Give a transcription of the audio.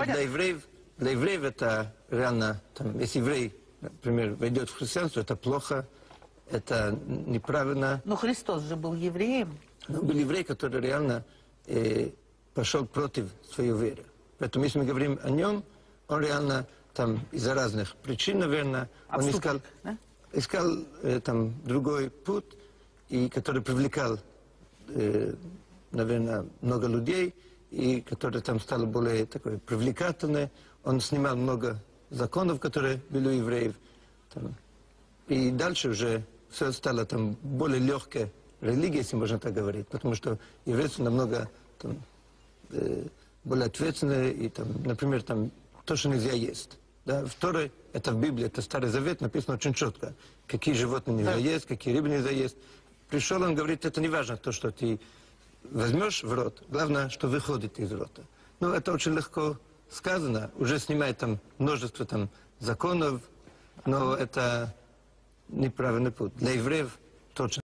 Понятно. для евреев, для евреев это реально, там, если еврей, например, войдет в христианство, это плохо, это неправильно. Но Христос же был евреем. Но был еврей, который реально э, пошел против своей веры. Поэтому, если мы говорим о нем, он реально там из-за разных причин, наверное, он Отступник, искал, да? искал э, там другой путь, и который привлекал, э, наверное, много людей, и который там стал более такой привлекательный. Он снимал много законов, которые были у евреев. Там. И дальше уже все стало там более легкая религия, если можно так говорить, потому что еврейство намного там, э, более ответственное, и там, например, там то, что нельзя есть. Да? Второе, это в Библии, это Старый Завет, написано очень четко, какие животные нельзя есть, какие рыбы нельзя есть. Пришел он, говорит, это не важно, то, что ты возьмешь в рот, главное, что выходит из рота. Ну, это очень легко сказано, уже снимает там множество там законов, но это неправильный путь. Для евреев точно.